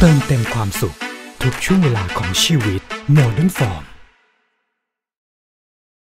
เติมเต็มความสุข ทุกช่วงเวลาของชีวิตโมเดิร์นฟอร์ม